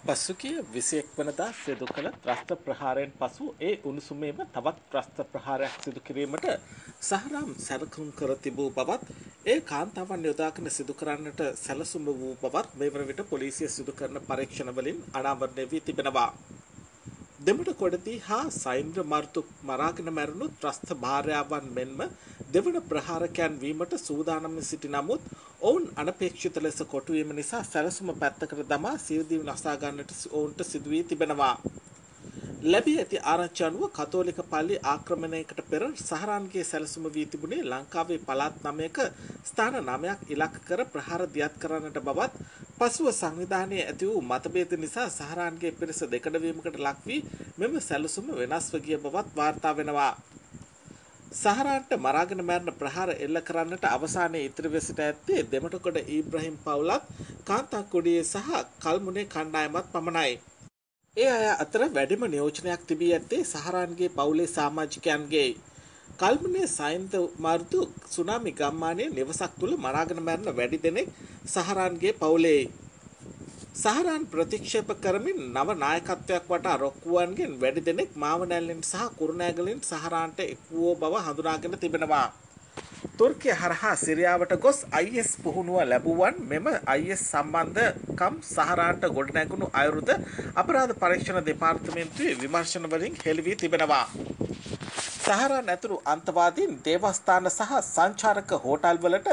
පසුගිය 21 වනදා සිදු කළ ත්‍රස්ත ප්‍රහාරයෙන් පසු ඒ උණුසුමේම තවත් ත්‍රස්ත ප්‍රහාරයක් සිදු කිරීමට සහරාම් සැලකුම් කර තිබූ බවත් ඒ කාන්තාවන් යොදාගෙන සිදු කරන්නට සැලසුම වූ බවත් මේ වන විට පොලිසිය සිදු කරන පරීක්ෂණ වලින් අනාවරණය වී තිබෙනවා. දෙමට කොඩදී හා සයින්ද්‍ර මර්තු මරාගෙන මැරුණු ත්‍රස්ත භාර්යාවන් මෙන්ම දෙවන ප්‍රහාරකයන් වීමට සූදානම් සිටි නමුත් ඔවුන් අනපේක්ෂිත ලෙස කොටුවීම නිසා සැලසුම පැත්තකට දමා සියදිවි නසා ගන්නට ඔවුන්ට සිදු වී තිබෙනවා. ලැබී ඇති ආරංචි අනුව කතෝලික පල්ලි ආක්‍රමණයකට පෙර සහරාන්ගේ සැලසුම වී තිබුණේ ලංකාවේ පළාත් නමයක ස්ථාන නමයක් ඉලක්ක කර ප්‍රහාර දියත් කරන්නට බවත් පසුව සංවිධානයේ ඇති වූ මතභේද නිසා සහරාන්ගේ පිරිස දෙකඩවීමකට ලක් වී මෙම සැලසුම වෙනස්ව ගිය බවත් වාර්තා වෙනවා. සහරාන්ට මරාගෙන මැරෙන ප්‍රහාර එල්ල කරන්නට අවසානයේ ඉතිරි වෙසිට ඇත්තේ දෙමටකොඩ ඊබ්‍රහීම් පවුලත් කාන්තා කුඩියේ සහ කල්මුනේ කණ්ඩායමත් පමණයි. ඒ අය අතර වැඩිම නියෝජනයක් තිබී ඇත්තේ සහරාන්ගේ පවුලේ සමාජිකයන්ගේ. කල්මුනේ සයින්ත මාර්තු සුනාමි ගම්මානයේ නිවසක් තුළ මරාගෙන මැරෙන වැඩි දෙනෙක් සහරාන්ගේ පවුලේ. සහරාන් ප්‍රතික්ෂේප කරමින් නව නායකත්වයක් වටා රොක්කුවන්ගෙන් වැඩි දෙනෙක් මාවනැල්ලෙන් සහ කුරුණෑගලින් සහරාන්ට එක්වූ බව හඳුනාගෙන තිබෙනවා. තුර්කිය හරහා සිරියාවට ගොස් IS පුහුණුව ලැබුවන් මෙම IS සම්බන්ධකම් සහරාන්ට ගොඩනැගුණු අයුරුද අපරාධ පරීක්ෂණ දෙපාර්තමේන්තුවේ විමර්ශන වලින් හෙළි වී තිබෙනවා. සහරාන් ඇතුළු අන්තවාදීන් දේවස්ථාන සහ සංචාරක හෝටල් වලට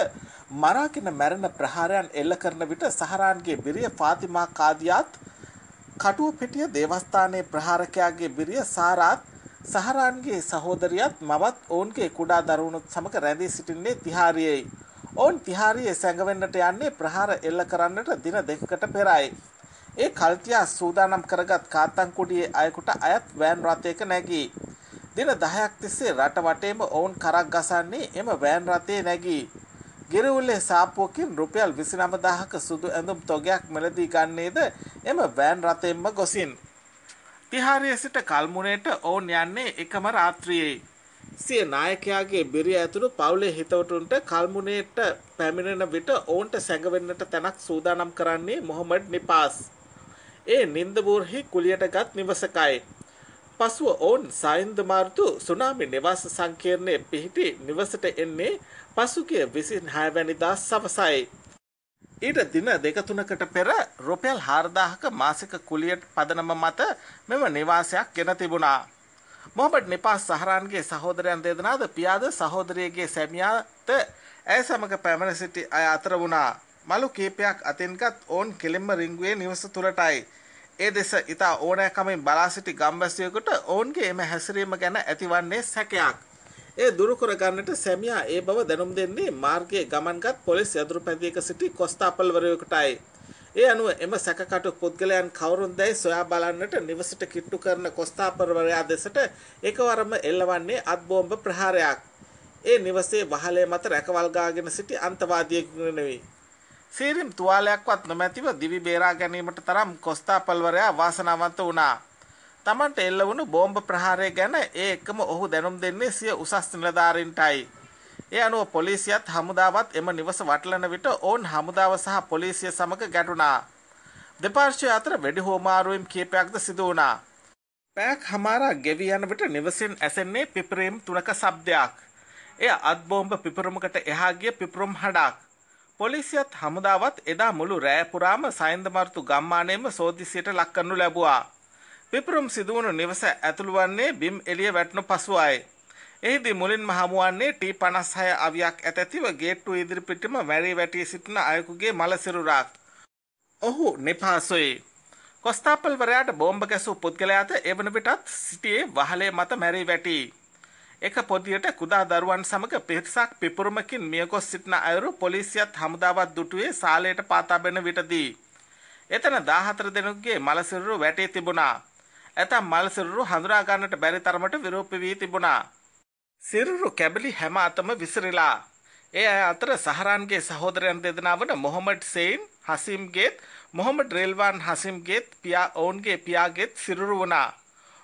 මරාගෙන මැරෙන ප්‍රහාරයන් එල්ල කරන විට සහරාන්ගේ බිරිය ෆාතිමා කාදියාත් කටුව පෙටිය දේවස්ථානයේ ප්‍රහාරකයාගේ බිරිය සාරාත් සහරාන්ගේ සහෝදරියත් මවත් ඔවුන්ගේ කුඩා දරුවනුත් සමග රැඳී සිටින්නේ තිහාරියයි. ඔවුන් තිහාරියේ සැඟවෙන්නට යන්නේ ප්‍රහාර එල්ල කරන්නට දින දෙකකට පෙරයි. ඒ කල්තියා සූදානම් කරගත් කාත්තන්කුඩියේ අයෙකුට අයත් වෑන් රථයක නැගී. දින 10ක් තිස්සේ රට වටේම ඔවුන් කරක් ගසන්නේ එම වෑන් රථයේ නැගී. ගිරවුල්ලේ සාප්පුවකින් රුපියල් 29000ක සුදු ඇඳුම් තොගයක් මිලදී ගන්නේද එම වෑන් රථයෙන්ම ගොසින්. තිහාරිය සිට කල්මුණේට ඔවුන් යන්නේ එකම රාත්‍රියේ. සිය නායකයාගේ බිරිය ඇතුළු පවුලේ හිතවතුන්ට කල්මුණේට පැමිණෙන විට ඔවුන්ට සැඟවෙන්නට තැනක් සූදානම් කරන්නේ මොහොමඩ් නිපාස්. ඒ නින්දබූර්හි කුලියටගත් නිවසකයි. පසුව ඔවුන් සයින්ද මාර්තු සුනාමි නිවාස සංකීර්ණයේ පිහිටි නිවසට එන්නේ පසුගිය විසින් හයවැනිදා සවසයි. ඊට දින දෙක තුනකට පෙර රුපියල් හාරදාහක මාසික කුලියට පදනම මත මෙම නිවාසයක් ගෙන තිබුණා. මොහබඩ් නිපාස් සහරන්ගේ සහෝදරයන් දෙදෙනාද පියාද සහෝදරියගේ සැමියාත ඇය සමග පැමිණ සිටි අය අතර වුණා. මලු කීපයක් අතින්ගත් ඔවුන් කෙලින්ම රිංගුවේ නිවස තුළටයි. ඒ දෙස ඉතා ඕනෑකමින් බලා සිටි ගම්බැසියෙකුට ඔවුන්ගේ එම හැසිරීම ගැන ඇතිවන්නේ සැකයක්. ඒ දුරුකර ගන්නට සැමියා ඒ බව දැනුම් දෙන්නේ මාර්ගයේ ගමන්ගත් පොලිස් යදුරු පැදියක සිටි කොස්තාපල්වරයෙකුටයි. ඒ අනුව එම සැකකටු පුද්ගලයන් කවුරුන්දැයි සොයා බලන්නට නිවසට කිට්ටු කරන කොස්තාපල්වරයා දෙසට එකවරම එල්ලවන්නේ අත් බෝම්බ ප්‍රහාරයක්. ඒ නිවසේ වහලේ මත රැකවල්ගාගෙන සිටි අන්තවාදියෙකු නෙවෙයි. සීරිම් තුවාලයක්වත් නොමැතිව දිවි බේරා ගැනීමට තරම් කොස්තාපල්වරයා වාසනාවන්ත වුණා. තමන්ට එල්ල වුණු බෝම්බ ප්‍රහාරය ගැන ඒ එක්කම ඔහු දැනුම් දෙන්නේ සිය උසස් නිලධාරීන්ටයි. ඒ අනුව පොලිසියත් හමුදාවත් එම නිවස වටලන විට ඔවුන් හමුදාව සහ පොලිසිය සමග ගැටුණා. දෙපාර්ශ්වය අතර වෙඩි හෝමාරුවම් කීපයක්ද සිදු වුණා. පැයක් හමාරා ගෙවී යන විට නිවසින් ඇසෙන්නේ පිපිරීම් තුනක ශබ්දයක්. එය අත් බෝම්බ පිපිරුමකට එහා ගිය පිපිරුම් හඬක්. පොලිසියත් හමුදාවත් එදා මුළු රෑ පුරාම සයින්දමර්තු ගම්මානයේම සෝදිසියට ලක් කරනු ලැබුවා. පිපිරුම් සිදුවුණු නිවස ඇතුළු වන්නේ බිම් එළිය වැටුණු පසුවයි. එහිදී මුලින්ම හමුවන්නේ T56 අවියක් ඇතැතිව ගේට්ටුව ඉදිරිපිටම මැරී වැටී සිටින අයෙකුගේ මල සිරුරක්. ඔහු නිපාසොයි. කොස්තාපල්වරයාට බෝම්බ ගැසූ පුද්ගලයාද එවන විටත් සිටියේ වහලේ මත මැරී වැටී. එක පොදියට කුදා දරුවන් සමග පිරිසක් පිපුරුමකින් මියගොස් සිටින අයුරු පොලිසියත් හමුදාවත් දුටුවේ සාලයට පාතාබෙන විටදී. එතන 14 දෙනෙකුගේ මල සිරුරු වැටී තිබුණා. ඇතම් මල් සිරුරු හඳුනා ගන්නට බැරි තරමට විරූපී වී තිබුණා. සිරුරු කැබලි හැම අතම විසිරිලා. ඒ අය අතර සහරාන්ගේ සහෝදරයන් දෙදෙනා වන මොහොමඩ් සෙයින් හසීම්ගේත් මොහොමඩ් රේල්වාන් හසීම්ගේත් පියා ඔවුන්ගේ පියාගේත් සිරුරු වුණා.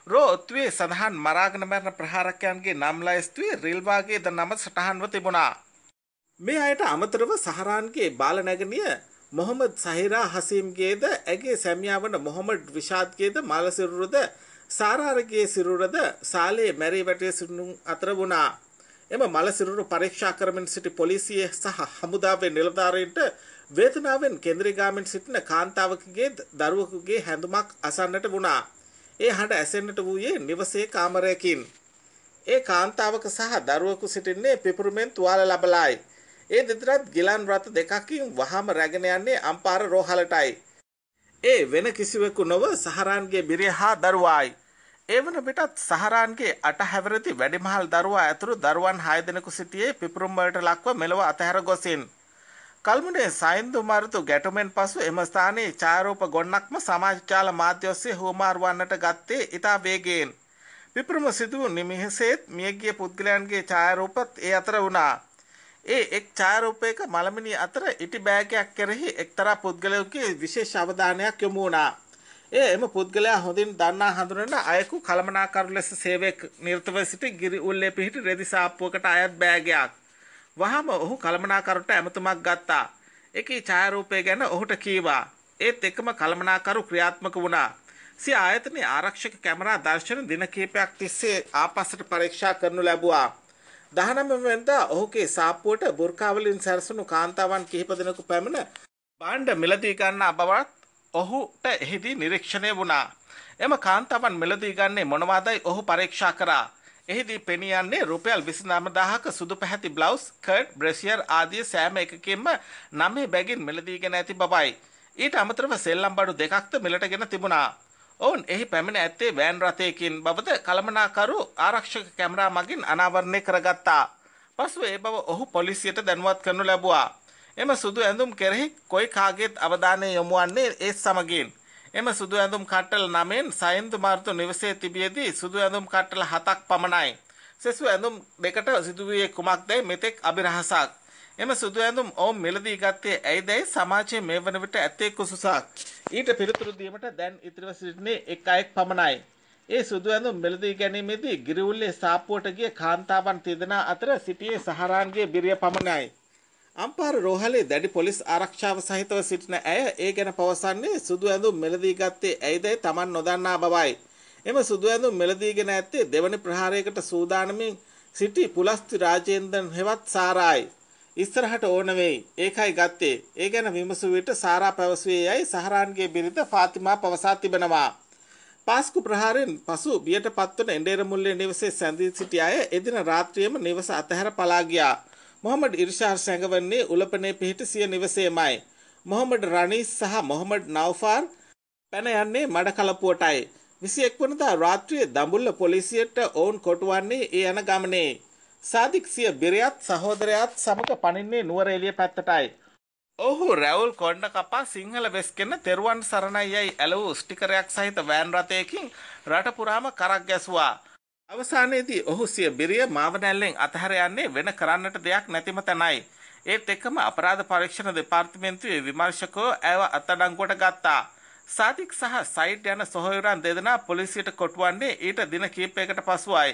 රෝ ඔත්තුවේ සඳහන් මරාගෙන මැරෙන ප්‍රහාරකයන්ගේ නම් ලයිස්තුවේ රිල්වාගේද නම සටහන්ව තිබුණා. මේ අයට අමතරව සහරාන්ගේ බාල නැගණිය මොහොමඩ් සහිරා හසීම්ගේද ඇගේ සැමියා වන මොහොමඩ් විෂාද්ගේද මල සිරුරද සාරාරගේ සිරුරද සාලේ මැරී වැටේ සිරුණු අතර වුණා. එම මල සිරුරු පරීක්ෂා කරමින් සිටි පොලිසිය සහ හමුදාවේ නිලධාරීන්ට වේතනාවෙන් කේන්ද්‍රීගාමින් සිටින කාන්තාවකගේ දරුවකුගේ හැඳුමක් අසන්නට වුණා. ඒ හඬ ඇසෙන්නට වූයේ නිවසේ කාමරයකින්. ඒ කාන්තාවක සහ දරුවකු සිටින්නේ පිපුරුමෙන් තුවාල ලබලායි. ඒ දෙදරත් ගිලන් රථ දෙකකින් වහම රැගෙන යන්නේ අම්පාර රෝහලටයි. ඒ වෙන කිසිවෙකු නොව සහරාන්ගේ බිරිය හා දරුවායි. ඒ වන පිටත් සහරාන්ගේ අට හැවරති වැඩිමහල් දරුවා ඇතුරු දරුවන් හය දෙනෙකු සිටියේ පිපුරුම්වලට ලක්ව මෙලව අතහැර ගොසින්. කල්මුණේ සයින්දු මරුතු ගැටුමෙන් පසු එම ස්ථානයේ ඡායාරූප ගොන්නක්ම සමාජජාල මාධ්‍ය ඔස්සේ හුවමාරු වන්නට ගත්තේ ඉතා වේගයෙන්. විප්‍රම සිදු නිමිහසේත් මියගිය පුද්ගලයන්ගේ ඡායාරූපත් ඒ අතර වුණා. ඒ එක් ඡායාරූපයක මලමිනි අතර ඉටි බෑගයක් කෙරෙහි එක්තරා පුද්ගලයෙකුගේ විශේෂ අවධානයක් යොමු වුණා. එය එම පුද්ගලයා හොඳින් දන්නා හඳුනන අයෙකු කළමනාකරු ලෙස සේවයක් නිරතව සිටි ගිරි උල්ලේ පිහිටි රෙදි සාප්පුවකට අයත් බෑගයක්. වහම ඔහු කළමනාකරුට ඇමතුමක් ගත්තා. එකී ඡායාරූපය ගැන ඔහුට කීවා. ඒත් එකම කළමනාකරු ක්‍රියාත්මක වුණා. සිය ආයතනයේ ආරක්ෂක කැමරා දර්ශන දින කිහිපයක් තිස්සේ ආපස්සට පරීක්ෂා කරනු ලැබුවා. 19 වෙනිදා ඔහුගේ සාප්පුවට බුර්කාවලින් සැරසුණු කාන්තාවන් කිහිප දෙනෙකු පැමිණ භාණ්ඩ මිලදී ගන්නා බවත් ඔහුට එහිදී නිරීක්ෂණය වුණා. එම කාන්තාවන් මිලදී ගන්නේ මොනවාදයි ඔහු පරීක්ෂා කරා. එහිදී පෙනී යන්නේ රුපියල් 29000ක සුදු පැහැති බ්ලවුස්, කර්ට්, බ්‍රෙසියර් ආදී සෑම එකකින්ම 9 බැගින් මිලදීගෙන ඇති බවයි. ඊට අමතරව සෙල්ලම් බඩු දෙකක්ද මිලටගෙන තිබුණා. ඔවුන් එහි පැමිණ ඇත්තේ වෑන් රථයකින් බවද කළමනාකරු ආරක්ෂක කැමරා මගින් අනාවරණය කරගත්තා. පසුව ඒ බව ඔහු පොලිසියට දැනුවත් කරනු ලැබුවා. එම සුදු ඇඳුම් කෙරෙහි කොයි කාගේත් අවධානය යොමු වන්නේ ඒ සමගින්. එම සුදු ඇඳුම් කට්ටල නමෙන් සයින්දු මාර්තු නිවසේ තිබියදී සුදු ඇඳුම් කට්ටල හතක් පමණයි. සෙසු ඇඳුම් දෙකට සිදුවූයේ කුමක්දයි මෙතෙක් අභිරහසක්. එම සුදු ඇඳුම් ඔවුන් මිලදී ගත්තේ ඇයිදැයි සමාජයේ මේ වන විට ඇත්තේ කුසුසක්. ඊට පිළිතුරු දීමට දැන් ඉතිරිව සිටින්නේ එක් අයෙක් පමණයි. ඒ සුදු ඇඳුම් මිලදී ගැනීමේදී ගිරිඋල්ලේ සාප්පුවට ගිය කාන්තාවන් තිදෙනා අතර සිටියේ සහරාන්ගේ බිරිය පමණයි. අම්පාර රෝහලේ දැඩි පොලිස් ආරක්ෂාව සහිතව සිටින ඇය ඒ ගැන පවසන්නේ සුදු ඇඳුම් මෙලදී ගත්තේ ඇයිදයි Taman නොදන්නා බවයි. එම සුදු ඇඳුම් මෙලදීගෙන ඇත්තේ දෙවනි ප්‍රහාරයකට සූදානමින් සිටි පුලස්ති රාජේන්ද්‍රන් හෙවත් සාරායි. ඉස්සරහට ඕන වෙයි. ඒකයි ගත්තේ. ඒ ගැන විමසු විට සාරා පැවසුවේ යයි සහරාන්ගේ බිරිඳ ෆාතිමා පවසා තිබෙනවා. පාස්කු ප්‍රහාරයෙන් පසු බියට පත්වන එඬේර මුල්ලේ නිවසේ සැඳී සිටි අය එදින රාත්‍රියේම නිවස අතහැර පලා ගියා. මොහමඩ් ඉර්ෂාර් සැඟවන්නේ උලපනේ පිහිට සිය නිවසේමයි. මොහමඩ් රනීස් සහ මොහමඩ් නව්ෆාර් පැන යන්නේ මඩ කලපුවටයි. විසි එක් වනදා රාත්‍රිය දඹුල්ල පොලිසියට ඔවුන් කොටුවන්නේ ඒ යන ගමනේ. සාදික් සිය බිරයත් සහෝදරයත් සමඟ පනින්නේ නුවර එළිය පැත්තටයි. ඔහු රැවුල් කොණ්ඩ කපා සිංහල වෙස්කෙන්න තෙරුවන් සරණයි යයි ඇලවූ ස්ටිකරයක් සහිත වෑන් රථයකින් රට පුරාම කරක් ගැසුවා. අවසානයේදී ඔහු සිය බිරිය මාවනැල්ලෙන් අතහැර යන්නේ වෙන කරන්නට දෙයක් නැතිම තැනයි. ඒත් එක්කම අපරාධ පරීක්ෂණ දෙපාර්තමේන්තුවේ විමර්ශකෝ ඇව අත්අඩංගුවට ගත්තා. සාදික් සහ සයිඩ් යන සොහොයුරන් දෙදෙනා පොලිසියට කොටුවන්නේ ඊට දින කිහිපයකට පසුවයි.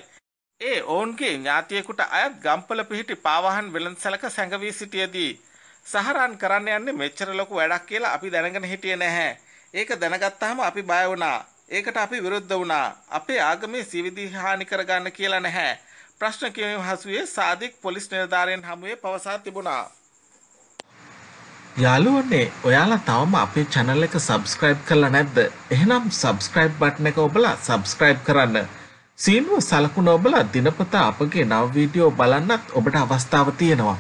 ඒ ඔවුන්ගේ ඥාතියෙකුට අයත් ගම්පල පිහිටි පාවාහන් වෙළඳසැලක සැඟවී සිටියේදී සහරාන් කරන්න යන්නේ මෙච්චර ලොකු වැඩක් කියලා අපි දැනගෙන හිටියේ නැහැ. ඒක දැනගත්තාම අපි බය වුණා. ඒකට අපි විරුද්ධ වුණා. අපේ ආගමේ සිවිදි හානි කරගන්න කියලා නැහැ. ප්‍රශ්න කියවීම හසුවේ සාදික් පොලිස් නිලධාරීන් හමුවේ පවසා තිබුණා. යාළුවනේ ඔයාලා තවම අපේ channel එක subscribe කරලා නැද්ද? එහෙනම් subscribe button එක ඔබලා subscribe කරන්න. සීනුව සලකුණ ඔබලා දිනපතා අපගේ නව වීඩියෝ බලන්නත් ඔබට අවස්ථාව තියෙනවා.